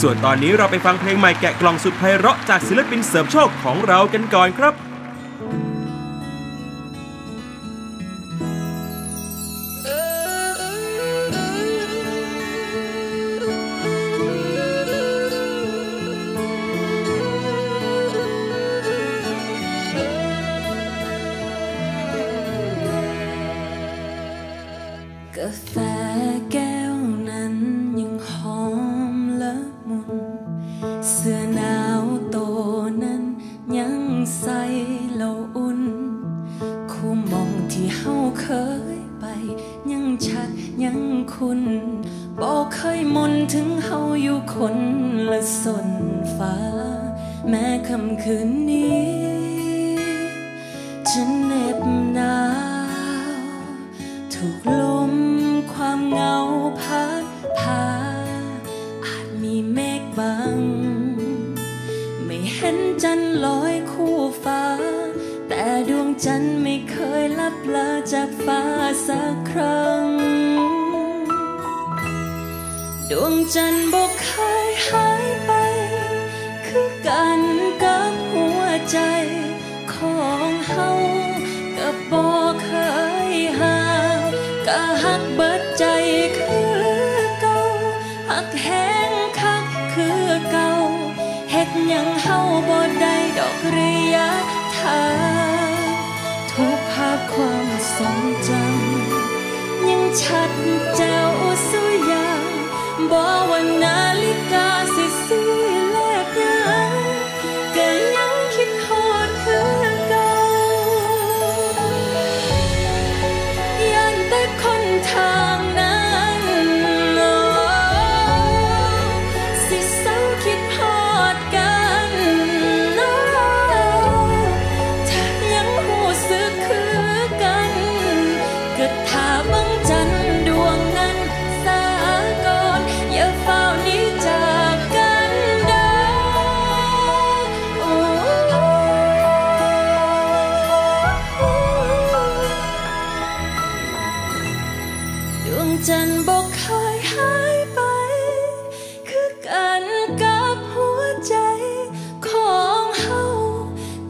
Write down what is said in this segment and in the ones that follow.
ส่วนตอนนี้เราไปฟังเพลงใหม่แกะกล่องสุดไพเราะจากศิลปินเสริมโชคของเรากันก่อนครับกาแฟ เราอุ่น คู่มองที่เฮาเคยไป ยังชัดยังคุ้นบอกเคยมนถึงเฮาอยู่คนละสนฟ้า แม้คำคืนนี้จะเหน็บหนาวถูก จันทร์ลอยคู่ฟ้า แต่ดวงจันทร์ไม่เคยลับลาจากฟ้าสักครั้ง ดวงจันทร์บอกเคยหายไป คือกันกับหัวใจของเฮากับบอกเคยห่างก็หักเบิดใจ เฮาบ่ได้ดอกระยะทางทุกภาพความทรงจำยังชั จันบอกเคยหายไป คือกันกับหัวใจของเฮา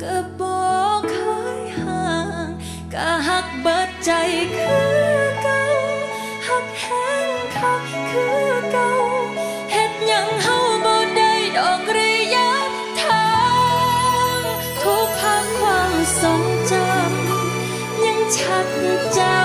ก็บอกเคยห่างก็หักเบิดใจคือเก่าหักแห้งคักคือเก่าเฮ็ดยังเฮาบ่ได้ดอกระยะทางทุกภาพความทรงจำยังชัดเจ้า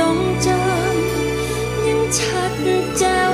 ทรงจำยังชัดเจ้า